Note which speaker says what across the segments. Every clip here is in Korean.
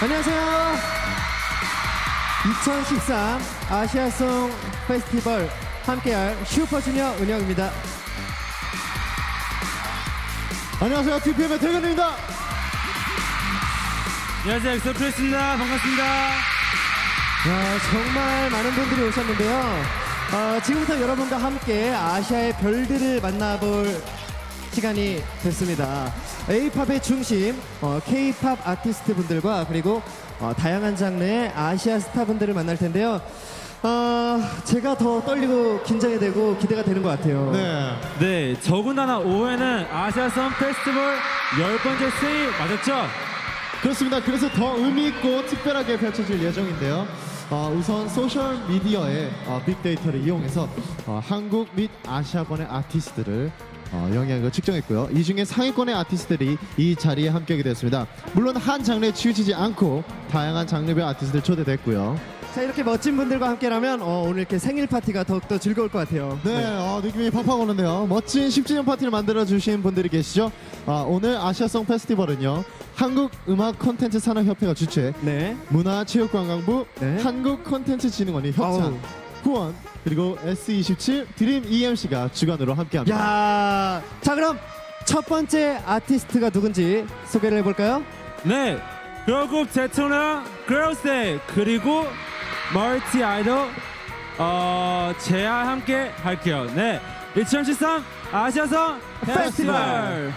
Speaker 1: 안녕하세요. 2013 아시아송 페스티벌 함께할 슈퍼주니어 은혁입니다.
Speaker 2: 안녕하세요. 2PM의 택연입니다.
Speaker 3: 안녕하세요. 엑소 크리스입니다. 반갑습니다.
Speaker 1: 야, 정말 많은 분들이 오셨는데요. 어, 지금부터 여러분과 함께 아시아의 별들을 만나볼 시간이 됐습니다. A팝의 중심, 어, K-팝 아티스트 분들과 그리고 어, 다양한 장르의 아시아 스타 분들을 만날 텐데요. 어, 제가 더 떨리고 긴장이 되고 기대가 되는 것 같아요.
Speaker 2: 네.
Speaker 3: 네, 더군다나 올해는 아시아송 페스티벌 열 번째 스테이지 맞았죠?
Speaker 2: 그렇습니다. 그래서 더 의미 있고 특별하게 펼쳐질 예정인데요. 어, 우선 소셜 미디어의 어, 빅데이터를 이용해서 어, 한국 및 아시아권의 아티스트들을 어, 영향을 측정했고요. 이 중에 상위권의 아티스트들이 이 자리에 함께하게 되었습니다. 물론 한 장르에 치우치지 않고 다양한 장르별 아티스트들 초대됐고요.
Speaker 1: 자, 이렇게 멋진 분들과 함께라면 어, 오늘 이렇게 생일 파티가 더욱더 즐거울 것 같아요.
Speaker 2: 네, 어, 느낌이 팍팍 오는데요. 멋진 10주년 파티를 만들어 주신 분들이 계시죠. 아, 오늘 아시아송 페스티벌은요. 한국 음악 콘텐츠 산업협회가 주최,
Speaker 1: 네.
Speaker 2: 문화체육관광부,
Speaker 1: 네.
Speaker 2: 한국 콘텐츠진흥원이 협찬,
Speaker 1: 아우.
Speaker 2: 후원, 그리고 S27 드림 EMC가 주관으로 함께합니다.
Speaker 1: 야, 자 그럼 첫 번째 아티스트가 누군지 소개를 해볼까요?
Speaker 3: 네, 걸그룹 제토나 걸스데이 그리고 멀티 아이돌 어, 제아 함께 할게요. 네, 2013 아시아송 페스티벌.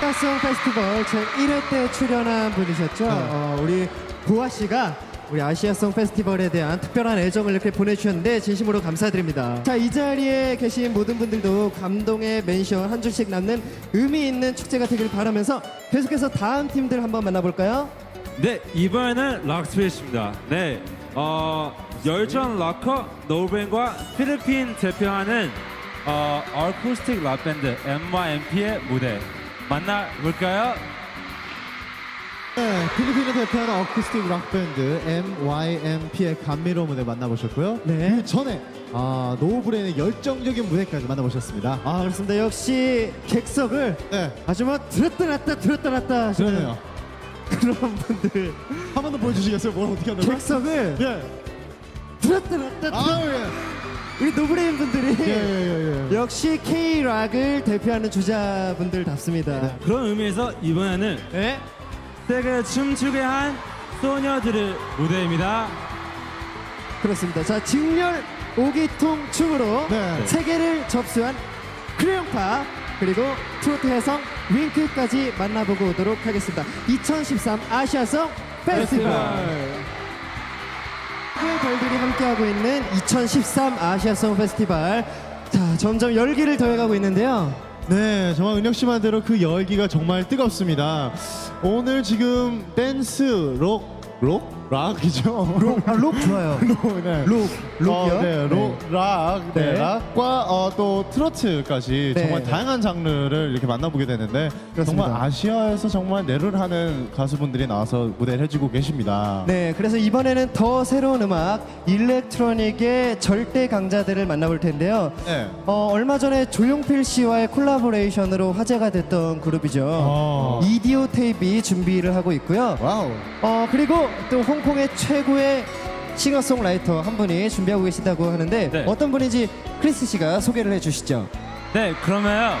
Speaker 1: 가성 페스티벌 제 1회 때 출연한 분이셨죠.
Speaker 2: 네.
Speaker 1: 어, 우리 보아 씨가 우리 아시아송 페스티벌에 대한 특별한 애정을 이렇게 보내주셨는데 진심으로 감사드립니다. 자, 이 자리에 계신 모든 분들도 감동의 멘션 한 줄씩 남는 의미 있는 축제가 되길 바라면서 계속해서 다음 팀들 한번 만나볼까요?
Speaker 3: 네, 이번에는 락 spirit입니다. 네, 어, 열정 락커 노브레인과 필리핀 대표하는 어, 어쿠스틱 락밴드 MYMP의 무대 만나볼까요?
Speaker 2: 네, 필리핀을 대표하는 어쿠스틱 락밴드 MYMP의 감미로운 무대 만나보셨고요.
Speaker 1: 네.
Speaker 2: 그 전에 아, 노브레인의 열정적인 무대까지 만나보셨습니다.
Speaker 1: 아, 그렇습니다. 역시 객석을
Speaker 2: 네,
Speaker 1: 아주 뭐 들었다 놨다 들었다 놨다 하시는
Speaker 2: 그러네요.
Speaker 1: 그런 분들
Speaker 2: 한 번 더 보여주시겠어요? 뭘 어떻게 하는 거야?
Speaker 1: 객석을
Speaker 2: 예.
Speaker 1: 들었다 놨다 들었다
Speaker 2: 아, 예.
Speaker 1: 우리 노브레인 분들이
Speaker 2: 예, 예, 예, 예.
Speaker 1: 역시 K-rock을 대표하는 주자분들답습니다.
Speaker 3: 그런 의미에서 이번에는
Speaker 1: 네.
Speaker 3: 세계 춤추게 한 소녀들의 무대입니다.
Speaker 1: 그렇습니다. 자, 직렬 오기통 춤으로
Speaker 2: 네.
Speaker 1: 세계를 접수한 크레용파 그리고 트로트 해성 윙크까지 만나보고 오도록 하겠습니다. 2013 아시아성 페스티벌. 의 별들이 함께하고 있는 2013 아시아성 페스티벌. 자, 점점 열기를 더해가고 있는데요.
Speaker 2: 네, 정말 은혁 씨 말대로 그 열기가 정말 뜨겁습니다. 오늘 지금 댄스, 록, 록? 락이죠?
Speaker 1: 록, 아, 록 좋아요.
Speaker 2: 록, 네.
Speaker 1: 록, 록이요?
Speaker 2: 어, 네, 록, 락, 네,
Speaker 1: 네.
Speaker 2: 락과 어, 또 트로트까지
Speaker 1: 네.
Speaker 2: 정말 다양한 장르를 이렇게 만나보게 되는데
Speaker 1: 그렇습니다.
Speaker 2: 정말 아시아에서 정말 내로라하는 가수분들이 나와서 무대를 해주고 계십니다.
Speaker 1: 네, 그래서 이번에는 더 새로운 음악 일렉트로닉의 절대 강자들을 만나볼 텐데요.
Speaker 2: 네.
Speaker 1: 어, 얼마 전에 조용필 씨와의 콜라보레이션으로 화제가 됐던 그룹이죠.
Speaker 2: 어.
Speaker 1: 이디오테잎 준비를 하고 있고요.
Speaker 2: wow.
Speaker 1: 어, 그리고 또 홍 콩의 최고의 싱어송라이터 한 분이 준비하고 계시다고 하는데
Speaker 3: 네.
Speaker 1: 어떤 분인지 크리스 씨가 소개를 해주시죠.
Speaker 3: 네, 그러면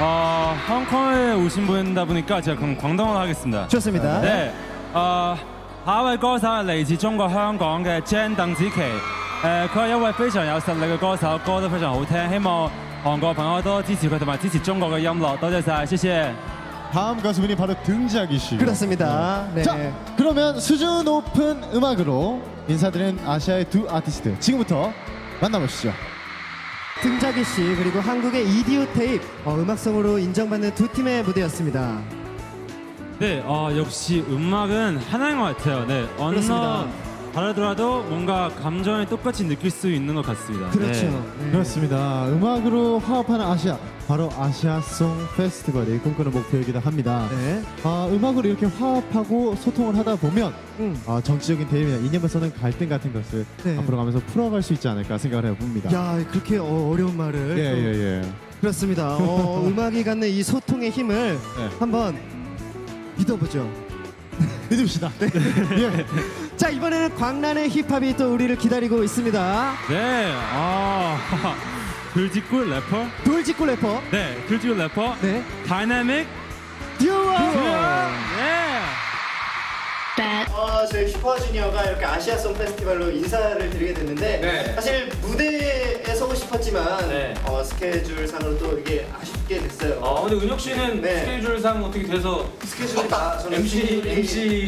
Speaker 3: 어, 홍콩에 오신 분이다 보니까 제가 그럼 광동어로 하겠습니다.
Speaker 1: 좋습니다.
Speaker 3: 네，誒下一位歌手係嚟自中國香港嘅 Jan 鄧紫棋，誒佢係一位非常有實力嘅歌手，歌都非常好聽，希望韓國朋友多支持佢同埋支持中國嘅音樂，多謝晒，謝謝。
Speaker 2: 다음 가수분이 바로 등지하기씨.
Speaker 1: 그렇습니다. 네.
Speaker 2: 자, 그러면 수준 높은 음악으로 인사드린 아시아의 두 아티스트 지금부터 만나보시죠.
Speaker 1: 등자기 씨 그리고 한국의 이디오 테이프 어, 음악성으로 인정받는 두 팀의 무대였습니다.
Speaker 3: 네, 어, 역시 음악은 하나인 것 같아요. 네,
Speaker 1: 그렇습니다.
Speaker 3: 다르더라도 뭔가 감정을 똑같이 느낄 수 있는 것 같습니다.
Speaker 1: 그렇죠.
Speaker 3: 네.
Speaker 1: 네.
Speaker 2: 그렇습니다. 음악으로 화합하는 아시아 바로 아시아송 페스티벌이 꿈꾸는 목표이기도 합니다.
Speaker 1: 네.
Speaker 2: 아, 음악으로 이렇게 화합하고 소통을 하다 보면
Speaker 1: 음.
Speaker 2: 아, 정치적인 대립이나 이념에서는 갈등 같은 것을
Speaker 1: 네.
Speaker 2: 앞으로 가면서 풀어갈 수 있지 않을까 생각을 해봅니다.
Speaker 1: 야 그렇게 어, 려운 말을
Speaker 2: 예,
Speaker 1: 또
Speaker 2: 예, 예.
Speaker 1: 그렇습니다. 어, 음악이 갖는 이 소통의 힘을
Speaker 2: 네.
Speaker 1: 한번 믿어보죠.
Speaker 2: 믿읍시다. 네. 예.
Speaker 1: 자 이번에는 광란의 힙합이 또 우리를 기다리고 있습니다.
Speaker 3: 네, 아, 돌직구 래퍼?
Speaker 1: 돌직구 래퍼.
Speaker 3: 네, 돌직구 래퍼.
Speaker 1: 네.
Speaker 3: 다이나믹
Speaker 1: 어, 저희 슈퍼주니어가 이렇게 아시아송 페스티벌로 인사를 드리게 됐는데
Speaker 4: 네.
Speaker 1: 사실 무대에 서고 싶었지만
Speaker 4: 네.
Speaker 1: 어, 스케줄상으로 또 이게 아쉽게 됐어요.
Speaker 4: 어 근데 은혁 씨는
Speaker 1: 네.
Speaker 4: 스케줄상 어떻게 돼서
Speaker 1: 스케줄이 다 저는
Speaker 4: MC
Speaker 1: 스케줄이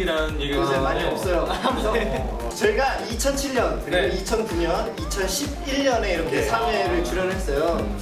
Speaker 4: MC라는 얘기가
Speaker 1: 요새 많이 없어요. 그래서 어, 저희가 2007년 그리고
Speaker 4: 네.
Speaker 1: 2009년, 2011년에 이렇게 3회를 출연했어요.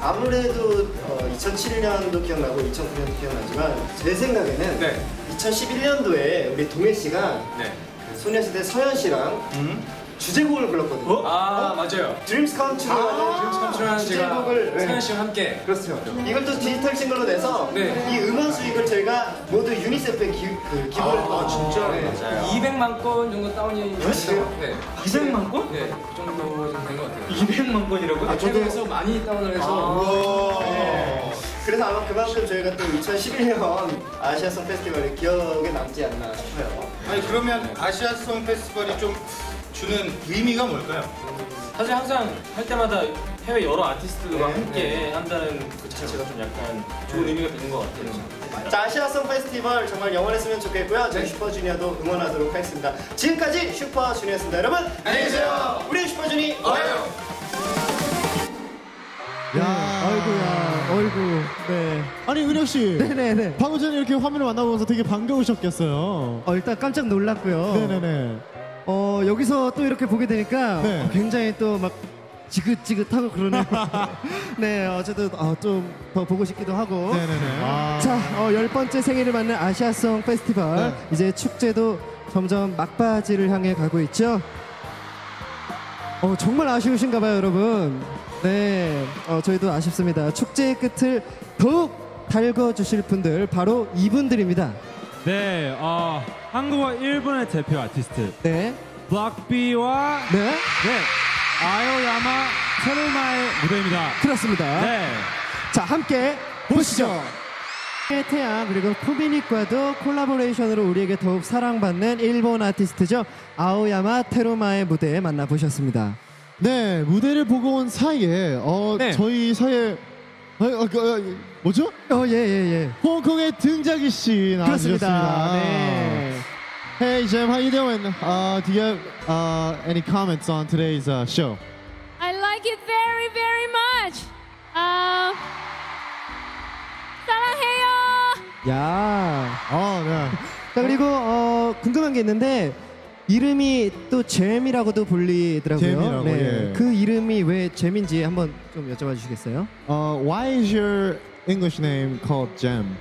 Speaker 1: 아무래도 어, 2007년도 기억나고 2009년도 기억나지만 제 생각에는
Speaker 4: 네.
Speaker 1: 2011년도에 우리 동해 씨가
Speaker 4: 네.
Speaker 1: 그 소녀시대 서현 씨랑
Speaker 4: 음?
Speaker 1: 주제곡을 불렀거든요.
Speaker 4: 아 맞아요.
Speaker 1: Dreams Dreams Come True라는
Speaker 4: 제가
Speaker 1: 주제곡을 네.
Speaker 4: 서현 씨와 함께
Speaker 1: 그렇죠. 이걸 또 디지털 싱글로 내서
Speaker 4: 네.
Speaker 1: 이 음원 수익을 저희가 모두 유니세프에 기, 그, 기부를
Speaker 4: 아, 진짜?
Speaker 1: 네.
Speaker 4: 맞아요. 200만 건 정도 다운이
Speaker 1: 그렇죠?
Speaker 4: 네.
Speaker 3: 200만 건?
Speaker 4: 네, 그 정도 된 것 같아요.
Speaker 3: 200만 건이라고?
Speaker 4: 아, 태국에서 많이 다운을 해서
Speaker 1: 네. 그래서 아마 그만큼 저희가 또 2011년 아시아송 페스티벌이 기억에 남지 않나 싶어요.
Speaker 5: 아니 그러면 아시아송 페스티벌이 좀 주는 의미가 뭘까요?
Speaker 4: 사실 항상 할 때마다 해외 여러 아티스트들과
Speaker 1: 네,
Speaker 4: 함께 한다는 그 자체가 좀 약간 좋은 의미가 있는 것 같아요.
Speaker 1: 자, 아시아송 페스티벌 정말 영원했으면 좋겠고요. 저희 슈퍼주니어도 응원하도록 하겠습니다. 지금까지 슈퍼주니어였습니다. 여러분, 안녕히 계세요. 우리 슈퍼주니 어요!
Speaker 2: 야,
Speaker 1: 아이고야, 어이구. 네.
Speaker 2: 아니 은혁 씨.
Speaker 1: 네네네.
Speaker 2: 방금 전에 이렇게 화면을 만나보면서 되게 반가우셨겠어요.
Speaker 1: 어, 일단 깜짝 놀랐고요.
Speaker 2: 네네네.
Speaker 1: 어, 여기서 또 이렇게 보게 되니까
Speaker 2: 네.
Speaker 1: 어, 굉장히 또 막 지긋지긋하고 그러네요. 네, 어쨌든 어, 좀더 보고 싶기도 하고.
Speaker 2: 네네네. 아.
Speaker 1: 자, 어, 열 번째 생일을 맞는 아시아송 페스티벌.
Speaker 2: 네.
Speaker 1: 이제 축제도 점점 막바지를 향해 가고 있죠. 어, 정말 아쉬우신가 봐요, 여러분. 네, 어, 저희도 아쉽습니다. 축제의 끝을 더욱 달궈주실 분들, 바로 이분들입니다.
Speaker 3: 네, 어, 한국어 일본의 대표 아티스트
Speaker 1: 네,
Speaker 3: 블락비와
Speaker 1: 네,
Speaker 3: 네, 아요야마 테르마의 무대입니다.
Speaker 1: 그렇습니다.
Speaker 3: 네.
Speaker 1: 자, 함께 보시죠. 태양 그리고 푸비닉과도 콜라보레이션으로 우리에게 더욱 사랑받는 일본 아티스트죠. 아오야마 테루마의 무대 만나보셨습니다.
Speaker 2: 네 무대를 보고 온 사이에 어
Speaker 1: 네.
Speaker 2: 저희 사이에 어, 어, 그, 어, 뭐죠?
Speaker 1: 어, 예, 예, 예.
Speaker 2: 홍콩의 등자기 씨
Speaker 1: 그렇습니다.
Speaker 2: 나와주셨습니다.
Speaker 1: 네.
Speaker 2: Hey Jem, how you doing? Uh, do you have uh, any comments on today's uh, show?
Speaker 6: I like it very, very much. Uh, 사랑해요.
Speaker 1: 야.
Speaker 2: 어, 네.
Speaker 1: 자, 그리고 어, 궁금한 게 있는데 이름이 또 잼이라고도 불리더라고요. 네.
Speaker 2: 잼이라고, 예.
Speaker 1: 그 이름이 왜 잼인지 한번 좀 여쭤봐 주시겠어요?
Speaker 2: Uh, why is your English name called Jem?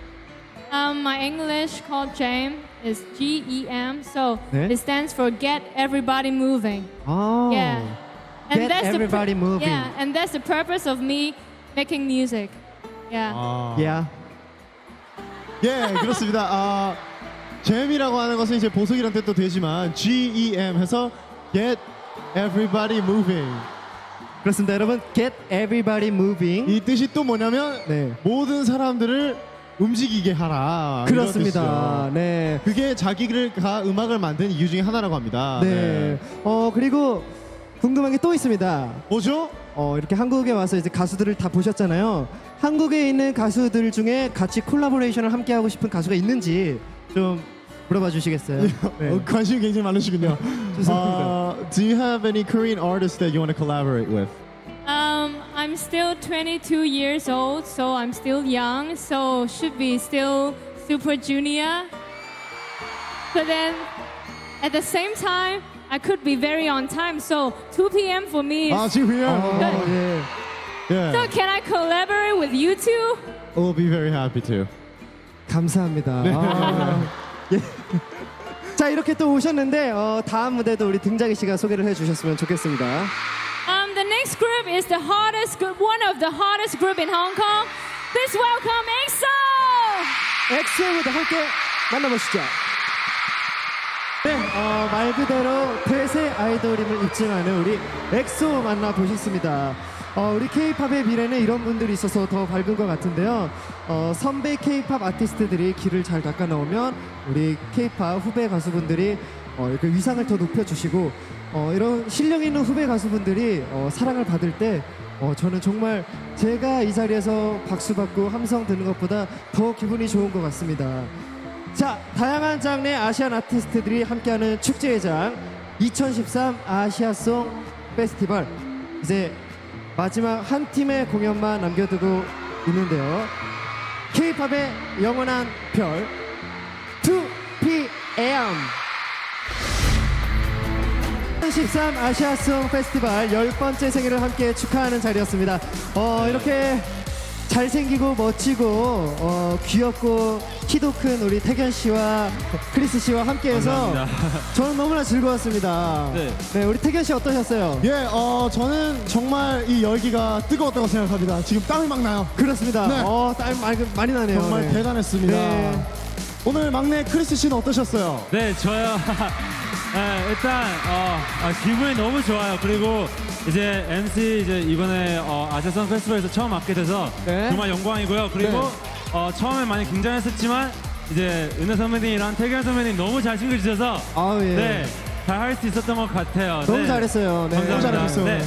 Speaker 6: Um, my English called Gem is G E M, so
Speaker 1: 네?
Speaker 6: it stands for Get Everybody Moving.
Speaker 1: 아.
Speaker 6: Yeah.
Speaker 1: Get
Speaker 6: the pur-
Speaker 1: everybody moving.
Speaker 6: Yeah, and that's the purpose of me making music. Yeah.
Speaker 2: 아,
Speaker 1: Yeah.
Speaker 2: 예, 그렇습니다. 아, 잼이라고 하는 것은 이제 보석이란 뜻도 되지만 G-E-M 해서 Get Everybody Moving.
Speaker 1: 그렇습니다. 여러분, get everybody moving.
Speaker 2: 이 뜻이 또 뭐냐면
Speaker 1: 네.
Speaker 2: 모든 사람들을 움직이게 하라. 이런
Speaker 1: 그렇습니다.
Speaker 2: 뜻이죠.
Speaker 1: 네.
Speaker 2: 그게 자기를 가 음악을 만든 이유 중에 하나라고 합니다.
Speaker 1: 네. 어, 그리고 궁금한 게 또 있습니다.
Speaker 2: 뭐죠?
Speaker 1: 어, 이렇게 한국에 와서 이제 가수들을 다 보셨잖아요. 한국에 있는 가수들 중에 같이 콜라보레이션을 함께 하고 싶은 가수가 있는지 좀 물어봐 주시겠어요? 네.
Speaker 2: 어, 관심이 굉장히 많으시군요.
Speaker 1: 죄송합니다.
Speaker 2: 어, do you have any Korean artists that you want to collaborate with?
Speaker 6: Um, I'm still 22 years old, so I'm still young, so should be still Super Junior. But then, at the same time, I could be very on time, so 2 p.m. for me is.
Speaker 2: 아, 지금 그냥
Speaker 1: 어, 예.
Speaker 2: 예.
Speaker 6: so can I collaborate with you two?
Speaker 2: We'll be very happy to.
Speaker 1: 감사합니다.
Speaker 2: 네.
Speaker 1: 아, 예. 자, 이렇게 또 오셨는데 어, 다음 무대도 우리 등자기 씨가 소개를 해 주셨으면 좋겠습니다.
Speaker 6: Um, the next group is the hottest group, one of the hottest group in Hong Kong. Please welcome EXO!
Speaker 1: 엑소의 무대 함께 만나보시죠. 네, 어, 말 그대로 대세 아이돌임을 입증하는 우리 엑소 만나보셨습니다. 어, 우리 K-팝의 미래는 이런 분들이 있어서 더 밝은 것 같은데요. 어, 선배 K-팝 아티스트들이 길을 잘 닦아 놓으면 우리 K-팝 후배 가수분들이 어, 이렇게 위상을 더 높여주시고 어, 이런 실력 있는 후배 가수분들이 어, 사랑을 받을 때 어, 저는 정말 제가 이 자리에서 박수 받고 함성 드는 것보다 더 기분이 좋은 것 같습니다. 자, 다양한 장르의 아시안 아티스트들이 함께하는 축제의 장 2013 아시아송 페스티벌 이제 마지막 한 팀의 공연만 남겨두고 있는데요. K-팝의 영원한 별 2PM 2013 아시아송 페스티벌 열 번째 생일을 함께 축하하는 자리였습니다. 어, 이렇게 잘생기고 멋지고 어, 귀엽고 키도 큰 우리 택연 씨와 크리스 씨와 함께해서
Speaker 3: 감사합니다.
Speaker 1: 저는 너무나 즐거웠습니다.
Speaker 3: 네.
Speaker 1: 우리 택연 씨 어떠셨어요?
Speaker 2: 예, 어, 저는 정말 이 열기가 뜨거웠다고 생각합니다. 지금 땀이 막 나요.
Speaker 1: 그렇습니다.
Speaker 2: 네.
Speaker 1: 어, 땀 많이, 많이 나네요.
Speaker 2: 정말
Speaker 1: 네.
Speaker 2: 대단했습니다.
Speaker 1: 네.
Speaker 2: 오늘 막내 크리스 씨는 어떠셨어요?
Speaker 3: 네, 저요. 네, 일단 어, 아, 기분이 너무 좋아요. 그리고 이제 MC 이제 이번에 어, 아시아선 페스티벌에서 처음 맡게 돼서
Speaker 1: 네.
Speaker 3: 정말 영광이고요. 그리고
Speaker 1: 네.
Speaker 3: 어, 처음에 많이 긴장했었지만 이제 은혜 선배님이랑 태견 선배님 너무 잘 챙겨주셔서
Speaker 1: 아우, 예.
Speaker 3: 네, 잘 할 수 있었던 것 같아요.
Speaker 1: 너무
Speaker 3: 네.
Speaker 1: 잘했어요. 네.
Speaker 3: 감사합니다.
Speaker 2: 잘하셨어요.
Speaker 3: 네.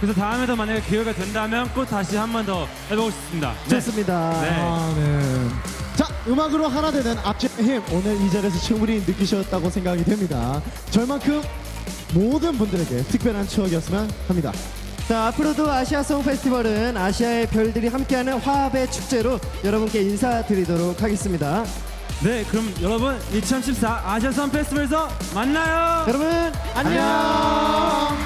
Speaker 3: 그래서 다음에도 만약에 기회가 된다면 꼭 다시 한 번 더 해보고 싶습니다. 네.
Speaker 1: 좋습니다.
Speaker 3: 네.
Speaker 2: 아, 네. 자, 음악으로 하나 되는 악재의 힘 오늘 이 자리에서 충분히 느끼셨다고 생각이 됩니다. 저만큼 모든 분들에게 특별한 추억이었으면 합니다.
Speaker 1: 자, 앞으로도 아시아송 페스티벌은 아시아의 별들이 함께하는 화합의 축제로 여러분께 인사드리도록 하겠습니다.
Speaker 3: 네, 그럼 여러분 2014 아시아선 페스티벌에서 만나요.
Speaker 1: 여러분, 안녕!
Speaker 2: 안녕!